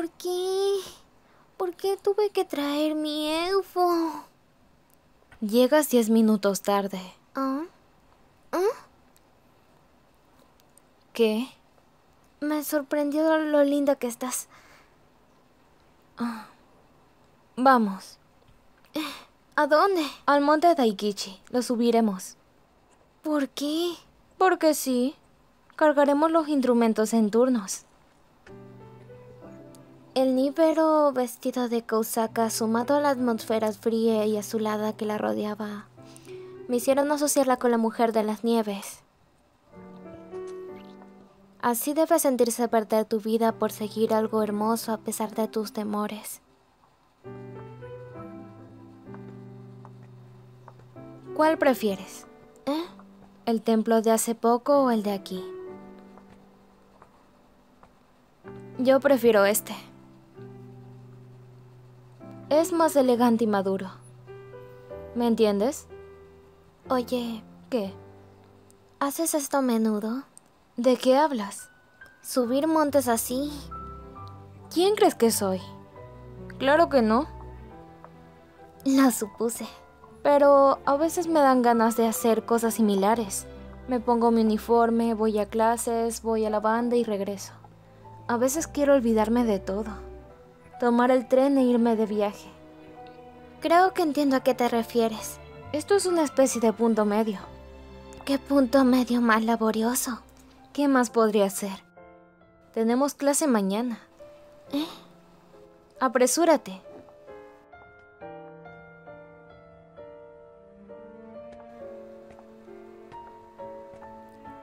¿Por qué? ¿Por qué tuve que traer mi elfo? Llegas diez minutos tarde. ¿Ah? ¿Ah? ¿Qué? Me sorprendió lo linda que estás. Ah. Vamos. ¿A dónde? Al monte Daikichi. Lo subiremos. ¿Por qué? Porque sí. Cargaremos los instrumentos en turnos. El níbero vestido de Kousaka, sumado a la atmósfera fría y azulada que la rodeaba, me hicieron asociarla con la mujer de las nieves. Así debe sentirse perder tu vida por seguir algo hermoso a pesar de tus temores. ¿Cuál prefieres? ¿Eh? ¿El templo de hace poco o el de aquí? Yo prefiero este. Es más elegante y maduro. ¿Me entiendes? Oye, ¿Qué? ¿haces esto a menudo? ¿De qué hablas? ¿Subir montes así? ¿Quién crees que soy? Claro que no. Lo supuse. Pero a veces me dan ganas de hacer cosas similares. Me pongo mi uniforme, voy a clases, voy a la banda y regreso. A veces quiero olvidarme de todo. Tomar el tren e irme de viaje. Creo que entiendo a qué te refieres. Esto es una especie de punto medio. ¿Qué punto medio más laborioso? ¿Qué más podría ser? Tenemos clase mañana. ¿Eh? Apresúrate.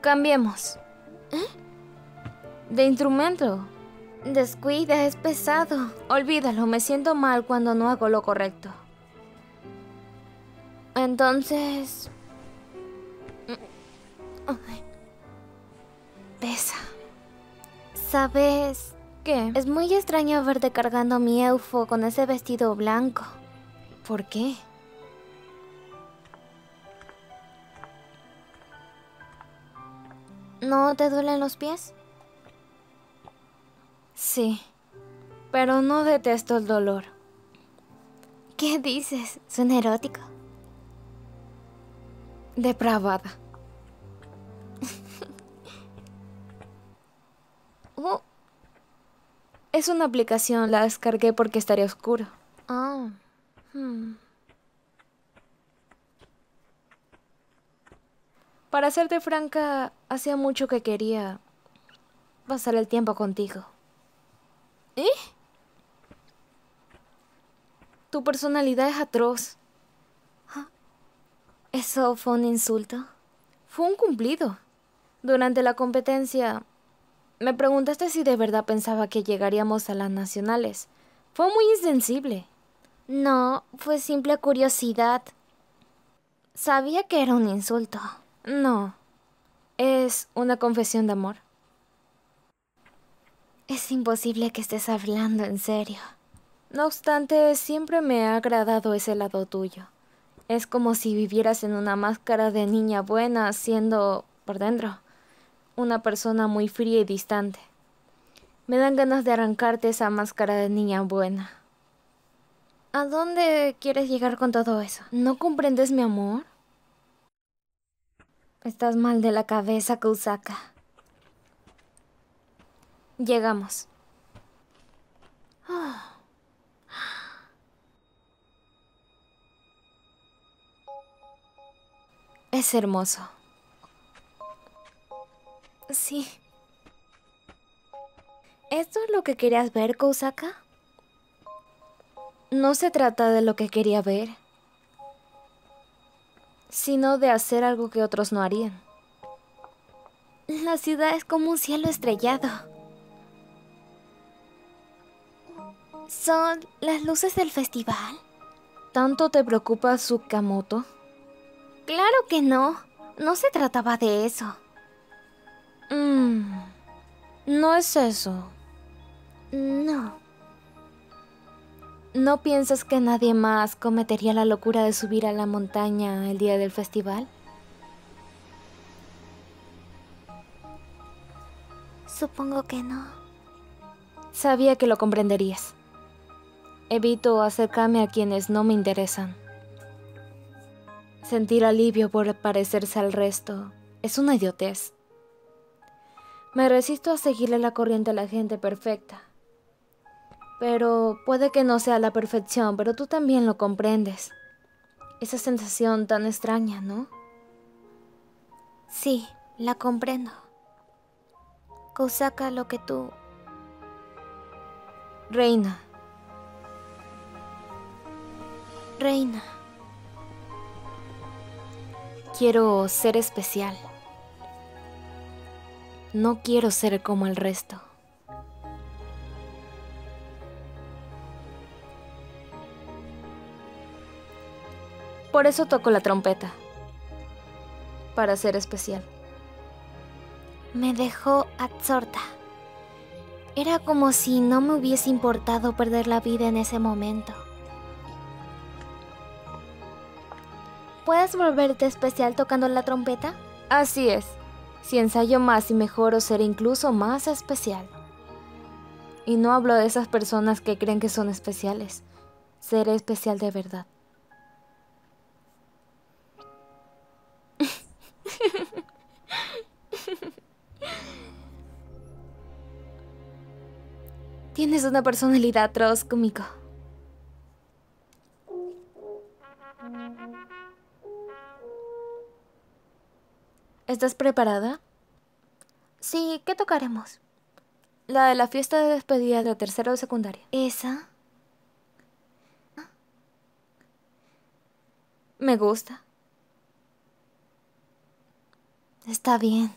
Cambiemos. ¿Eh? De instrumento. Descuida, es pesado. Olvídalo, me siento mal cuando no hago lo correcto. Entonces... Ay. Pesa. ¿Sabes? ¿Qué? Es muy extraño verte cargando mi eufo con ese vestido blanco. ¿Por qué? ¿No te duelen los pies? Sí, pero no detesto el dolor. ¿Qué dices? Suena erótico. Depravada. Oh, Es una aplicación, la descargué porque estaría oscuro. ah, hmm. Para serte franca, hacía mucho que quería pasar el tiempo contigo. ¿Eh? Tu personalidad es atroz. ¿Eso fue un insulto? Fue un cumplido. Durante la competencia, me preguntaste si de verdad pensaba que llegaríamos a las nacionales. Fue muy insensible. No, fue simple curiosidad. Sabía que era un insulto. No, es una confesión de amor. Es imposible que estés hablando en serio. No obstante, siempre me ha agradado ese lado tuyo. Es como si vivieras en una máscara de niña buena, siendo, por dentro, una persona muy fría y distante. Me dan ganas de arrancarte esa máscara de niña buena. ¿A dónde quieres llegar con todo eso? ¿No comprendes mi amor? Estás mal de la cabeza, Kousaka. Llegamos. Es hermoso. Sí. ¿Esto es lo que querías ver, Kousaka? No se trata de lo que quería ver, sino de hacer algo que otros no harían. La ciudad es como un cielo estrellado. ¿Son las luces del festival? ¿Tanto te preocupa Tsukamoto? Claro que no. No se trataba de eso. Mmm. No es eso. No. ¿No piensas que nadie más cometería la locura de subir a la montaña el día del festival? Supongo que no. Sabía que lo comprenderías. Evito acercarme a quienes no me interesan. Sentir alivio por parecerse al resto es una idiotez. Me resisto a seguirle la corriente a la gente perfecta. Pero puede que no sea la perfección, pero tú también lo comprendes. Esa sensación tan extraña, ¿no? Sí, la comprendo. Kusaka, lo que tú... Reina. Reina. Quiero ser especial. No quiero ser como el resto. Por eso toco la trompeta. Para ser especial. Me dejó absorta. Era como si no me hubiese importado perder la vida en ese momento. ¿Puedes volverte especial tocando la trompeta? Así es. Si ensayo más y mejoro, seré incluso más especial. Y no hablo de esas personas que creen que son especiales. Seré especial de verdad. Tienes una personalidad atroz, cómico. ¿Estás preparada? Sí, ¿qué tocaremos? La de la fiesta de despedida de tercero de secundaria. ¿Esa? Me gusta. Está bien.